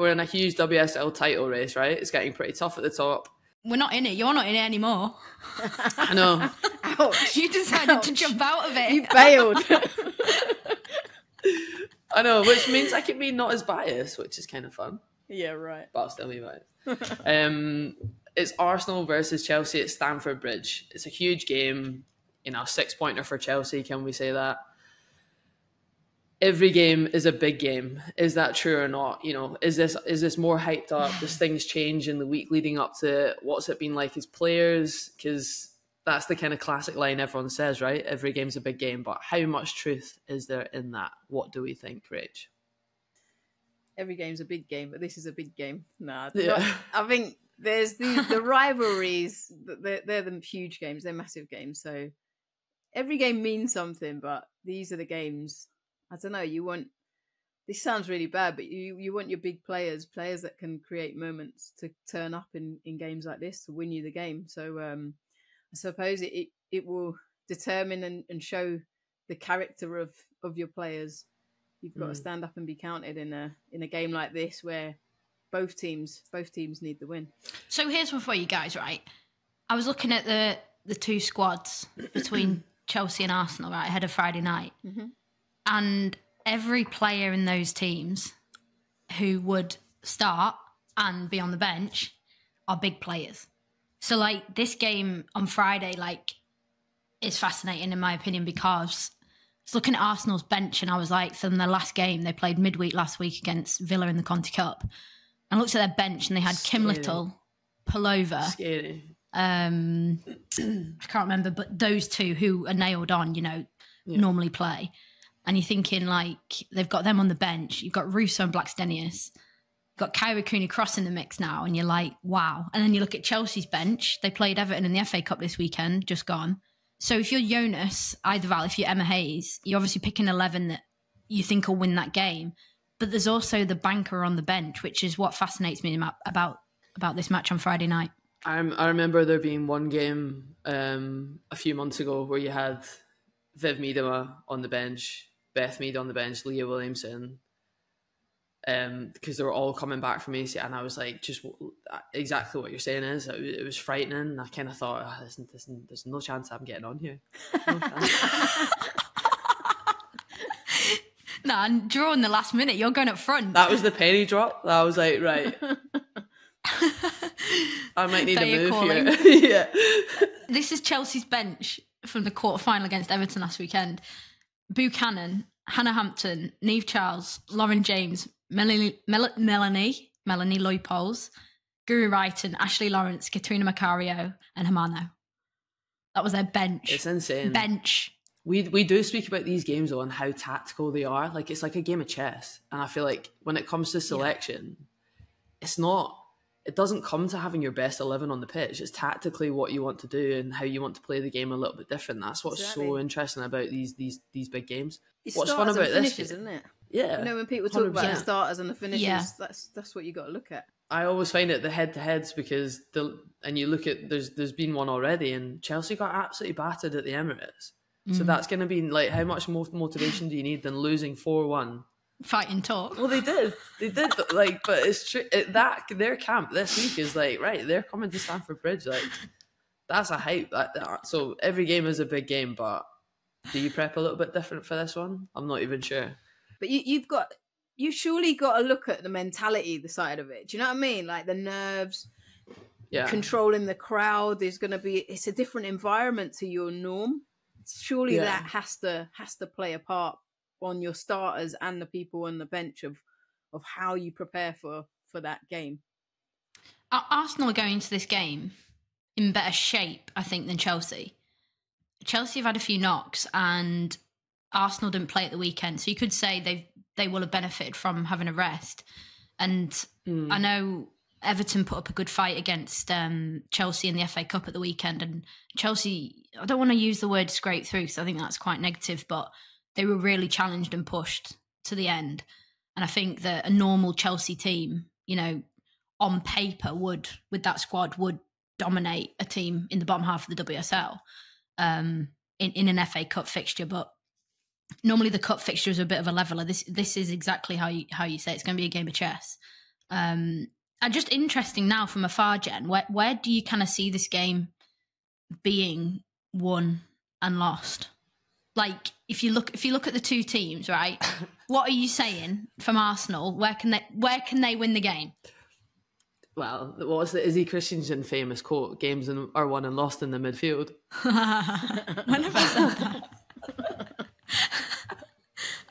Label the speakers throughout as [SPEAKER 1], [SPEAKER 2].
[SPEAKER 1] we're in a huge WSL title race, right? It's getting pretty tough at the top.
[SPEAKER 2] We're not in it. You're not in it anymore.
[SPEAKER 1] I know.
[SPEAKER 3] Ouch.
[SPEAKER 2] You decided to jump out of it.
[SPEAKER 3] You bailed.
[SPEAKER 1] I know, which means I can be not as biased, which is kind of fun.
[SPEAKER 3] yeah, right.
[SPEAKER 1] but I'll still be biased. um, it's Arsenal versus Chelsea at Stamford Bridge. It's a huge game, you know, six pointer for Chelsea. Can we say that? Every game is a big game. Is that true or not? You know, is this is this more hyped up? Does things change in the week leading up to it? What's it been like as players? Because that's the kind of classic line everyone says, right? Every game's a big game, but how much truth is there in that? What do we think, Rach?
[SPEAKER 3] Every game's a big game, but this is a big game. Nah,
[SPEAKER 1] Yeah.
[SPEAKER 3] not- I think there's the the rivalries. They're, they're the huge games. They're massive games. So every game means something, but these are the games. I don't know. You want. This sounds really bad, but you you want your big players, players that can create moments to turn up in in games like this to win you the game. So um, I suppose it it, it will determine and, and show the character of of your players. You've got to
[SPEAKER 1] Mm.
[SPEAKER 3] stand up and be counted in a in a game like this where both teams both teams need the win.
[SPEAKER 2] So here's one for you guys, right? I was looking at the the two squads between Chelsea and Arsenal, right, ahead of Friday night,
[SPEAKER 3] Mhm.
[SPEAKER 2] And every player in those teams who would start and be on the bench are big players. So like this game on Friday, like is fascinating in my opinion because I was looking at Arsenal's bench and I was like, from their last game, they played midweek last week against Villa in the Conti Cup. And I looked at their bench and they had Kim Little, Pelova,
[SPEAKER 1] Scary.
[SPEAKER 2] um, I can't remember, but those two who are nailed on, you know,
[SPEAKER 1] Yeah.
[SPEAKER 2] normally play. And you're thinking like they've got them on the bench. You've got Russo and Blackstenius. You've got Kyra Cooney Cross in the mix now, and you're like, wow. And then you look at Chelsea's bench. They played Everton in the FA Cup this weekend, just gone. So if you're Jonas Eidevall, if you're Emma Hayes, you're obviously picking eleven that you think will win that game. But there's also the banker on the bench, which is what fascinates me about about, about this match on Friday night.
[SPEAKER 1] I, I remember there being one game um, a few months ago where you had Viv Miedema on the bench, Beth Mead on the bench, Leah Williamson, um, because they were all coming back from ACL, and I was like, just exactly what you're saying is it, was- it was frightening. I kind of thought, oh, there's, there's, there's no chance I'm getting on here. No.
[SPEAKER 2] Nah, and draw in the last minute. You're going up front.
[SPEAKER 1] that was the penny drop. I was like, right, I might need a move
[SPEAKER 2] calling.
[SPEAKER 1] here. yeah.
[SPEAKER 2] this is Chelsea's bench from the quarter final against Everton last weekend. Buchanan, Hannah Hampton, Niamh Charles, Lauren James, Melanie, Mel- Melanie, Melanie Lloyd Poles, Guro Reiten, Ashley Lawrence, Catarina Macario, and Hamano. That was their bench.
[SPEAKER 1] It's insane.
[SPEAKER 2] bench.
[SPEAKER 1] We we do speak about these games though and how tactical they are. Like it's like a game of chess, and I feel like when it comes to selection, it's not. It doesn't come to having your best eleven on the pitch. It's tactically what you want to do and how you want to play the game a little bit different. That's what's so interesting about these these these big games.
[SPEAKER 3] It's
[SPEAKER 1] What's fun about
[SPEAKER 3] and
[SPEAKER 1] this
[SPEAKER 3] finishes, isn't it?
[SPEAKER 1] Yeah,
[SPEAKER 3] You know, when people talk about the starters and the finishes,
[SPEAKER 2] Yeah.
[SPEAKER 3] that's that's what you got to look at.
[SPEAKER 1] I always find it the head to heads because the and you look at there's there's been one already and Chelsea got absolutely battered at the Emirates. So
[SPEAKER 2] Mm.
[SPEAKER 1] that's going to be like how much more motivation do you need than losing four one
[SPEAKER 2] Fighting talk.
[SPEAKER 1] Well, they did. They did. but, Like, but it's true. It, that their camp this week is like right. They're coming to Stamford Bridge. Like, that's a hype. That, that so every game is a big game. But do you prep a little bit different for this one? I'm not even sure.
[SPEAKER 3] But you, you've got you surely got to look at the mentality, the side of it. Do you know what I mean? Like the nerves,
[SPEAKER 1] Yeah.
[SPEAKER 3] controlling the crowd. is going to be it's a different environment to your norm. Surely
[SPEAKER 1] Yeah.
[SPEAKER 3] that has to has to play a part on your starters and the people on the bench of of how you prepare for for that game.
[SPEAKER 2] Arsenal are going into this game in better shape, I think, than Chelsea. Chelsea have had a few knocks, and Arsenal didn't play at the weekend, so you could say they they will have benefited from having a rest. And
[SPEAKER 1] Mm.
[SPEAKER 2] I know Everton put up a good fight against um, Chelsea in the FA Cup at the weekend, and Chelsea. I don't want to use the word scrape through because I think that's quite negative, but they were really challenged and pushed to the end. And I think that a normal Chelsea team, you know, on paper would with that squad would dominate a team in the bottom half of the WSL um, in in an FA Cup fixture, but. Normally, the cup fixture is a bit of a leveler. This this is exactly how you how you say it's going to be a game of chess. Um, and just interesting now from afar, Jen. Where where do you kind of see this game being won and lost? Like if you look if you look at the two teams, right? what are you saying from Arsenal? Where can they where can they win the game?
[SPEAKER 1] Well, what's the Izzy Christiansen famous quote? Games in, are won and lost in the midfield.
[SPEAKER 2] when have I said that?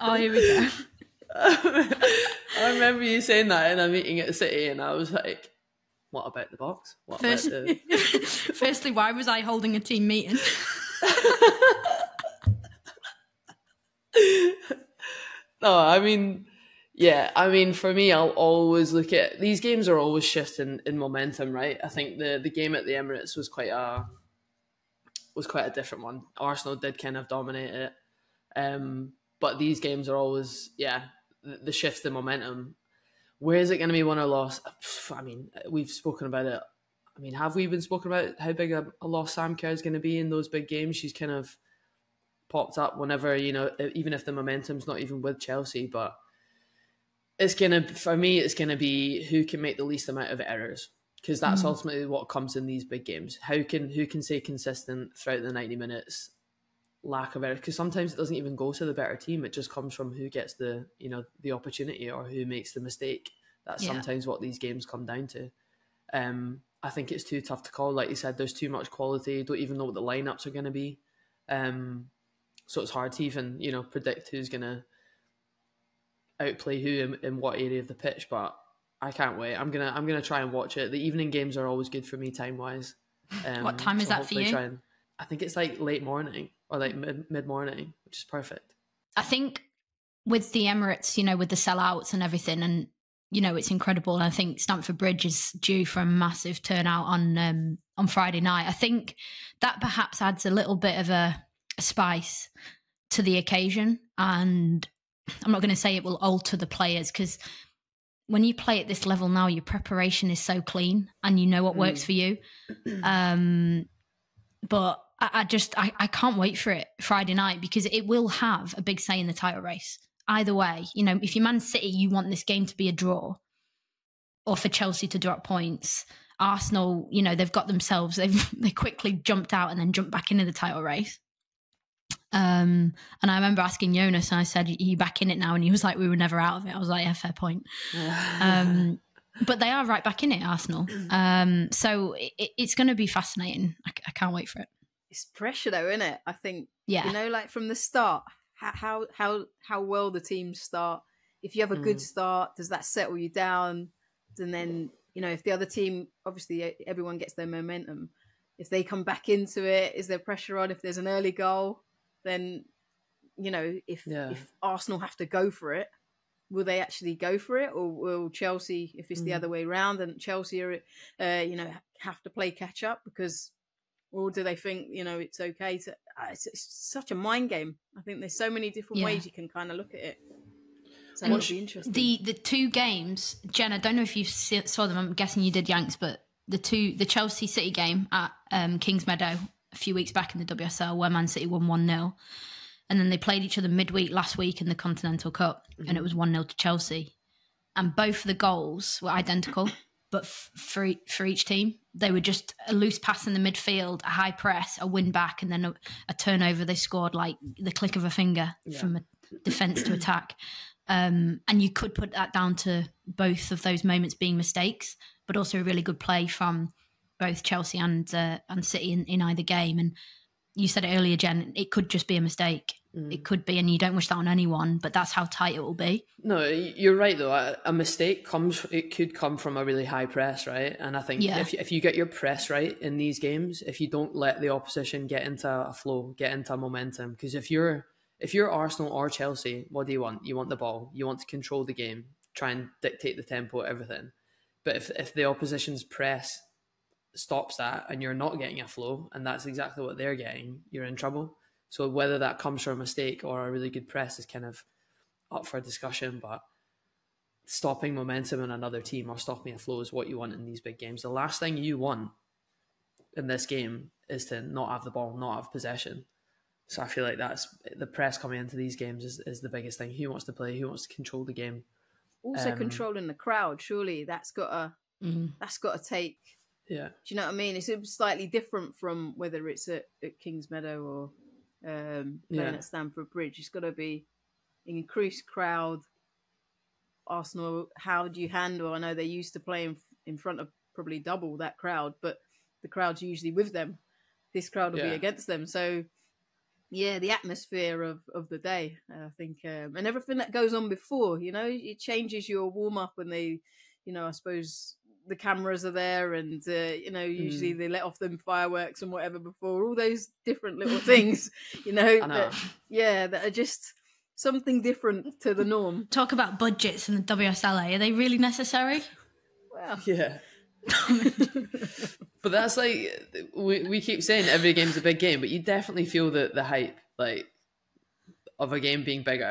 [SPEAKER 2] oh, here we go.
[SPEAKER 1] I remember you saying that in a meeting at City, and I was like, "What about the box? What
[SPEAKER 2] First,
[SPEAKER 1] about the?"
[SPEAKER 2] firstly, why was I holding a team meeting?
[SPEAKER 1] No, I mean, yeah, I mean, for me, I'll always look at these games are always shifting in momentum, right? I think the the game at the Emirates was quite a was quite a different one. Arsenal did kind of dominate it, um, but these games are always, yeah, the, the shift in momentum. Where is it going to be won or lost? I mean, we've spoken about it. I mean, have we been spoken about how big a, a loss Sam Kerr is going to be in those big games? She's kind of popped up whenever you know, even if the momentum's not even with Chelsea, but it's gonna for me, it's gonna be who can make the least amount of errors because that's mm. ultimately what comes in these big games. How can who can stay consistent throughout the ninety minutes? Lack of error because sometimes it doesn't even go to the better team. It just comes from who gets the you know the opportunity or who makes the mistake. That's yeah. sometimes what these games come down to. Um, I think it's too tough to call. Like you said, there's too much quality. Don't even know what the lineups are going to be. Um, so it's hard to even you know predict who's going to outplay who in, in what area of the pitch. But I can't wait. I'm gonna I'm gonna try and watch it. The evening games are always good for me time wise.
[SPEAKER 2] Um, what time is so that for you?
[SPEAKER 1] And, I think it's like late morning or like mid mid morning, which is perfect.
[SPEAKER 2] I think with the Emirates, you know, with the sellouts and everything, and you know, it's incredible. And I think Stamford Bridge is due for a massive turnout on um, on Friday night. I think that perhaps adds a little bit of a spice to the occasion, and I'm not going to say it will alter the players because when you play at this level now, your preparation is so clean and you know what mm. works for you. Um, but I, I just I, I can't wait for it Friday night because it will have a big say in the title race. Either way, you know, if you're Man City, you want this game to be a draw, or for Chelsea to drop points. Arsenal, you know, they've got themselves. They've they quickly jumped out and then jumped back into the title race. Um, and I remember asking Jonas, and I said, "Are you back in it now?" And he was like, "We were never out of it." I was like, "Yeah, fair point." um, but they are right back in it, Arsenal. Um, so it, it's going to be fascinating. I, I, can't wait for it.
[SPEAKER 3] It's pressure, though, isn't it? I think.
[SPEAKER 2] Yeah.
[SPEAKER 3] You know, like from the start, how how how well the teams start. If you have a good mm. start, does that settle you down? And then you know, if the other team, obviously, everyone gets their momentum. If they come back into it, is there pressure on? If there's an early goal, then you know if yeah. if Arsenal have to go for it, will they actually go for it, or will Chelsea, if it's mm. the other way around, and Chelsea are uh, you know have to play catch up because, or do they think you know it's okay to? Uh, it's, it's, such a mind game. I think there's so many different yeah. ways you can kind of look at it. So it'll be interesting.
[SPEAKER 2] The the two games, Jen. I don't know if you saw them. I'm guessing you did, Yanks, but the two the Chelsea City game at um, Kingsmeadow a few weeks back in the WSL where Man City won 1 0. And then they played each other midweek last week in the Continental Cup, mm-hmm. and it was 1 0 to Chelsea. And both of the goals were identical, but f- for, for each team, they were just a loose pass in the midfield, a high press, a win back, and then a, a turnover. They scored like the click of a finger yeah. from a defence to attack. Um, and you could put that down to both of those moments being mistakes, but also a really good play from both Chelsea and uh, and City in, in either game. And you said it earlier, Jen. It could just be a mistake. Mm. It could be, and you don't wish that on anyone. But that's how tight it will be.
[SPEAKER 1] No, you're right though. A, mistake comes. It could come from a really high press, right? And I think yeah. if if you get your press right in these games, if you don't let the opposition get into a flow, get into momentum, because if you're if you're Arsenal or Chelsea, what do you want? You want the ball. You want to control the game, try and dictate the tempo, everything. But if if the opposition's press stops that and you're not getting a flow and that's exactly what they're getting, you're in trouble. So whether that comes from a mistake or a really good press is kind of up for discussion, but stopping momentum in another team or stopping a flow is what you want in these big games. The last thing you want in this game is to not have the ball, not have possession. So I feel like that's the press coming into these games is, is the biggest thing. Who wants to play? Who wants to control the game?
[SPEAKER 3] Also
[SPEAKER 1] Um,
[SPEAKER 3] controlling the crowd. Surely that's got to
[SPEAKER 2] Mm.
[SPEAKER 3] that's got to take.
[SPEAKER 1] Yeah.
[SPEAKER 3] Do you know what I mean? It's slightly different from whether it's at, at Kings Meadow or um, playing
[SPEAKER 1] Yeah.
[SPEAKER 3] at Stamford Bridge. It's got to be an increased crowd. Arsenal, how do you handle? I know they used to play in, in front of probably double that crowd, but the crowd's usually with them. This crowd will
[SPEAKER 1] Yeah.
[SPEAKER 3] be against them. So, yeah, the atmosphere of, of the day, I think, um, and everything that goes on before, you know, it changes your warm up and they, you know, I suppose the cameras are there and, uh, you know, usually
[SPEAKER 1] Mm.
[SPEAKER 3] they let off them fireworks and whatever before, all those different little things, you know,
[SPEAKER 1] I know.
[SPEAKER 3] that, yeah, that are just something different to the norm.
[SPEAKER 2] Talk about budgets in the WSLA. Are they really necessary?
[SPEAKER 3] well
[SPEAKER 1] Yeah. but that's like we, we keep saying every game's a big game, but you definitely feel the the hype like of a game being bigger.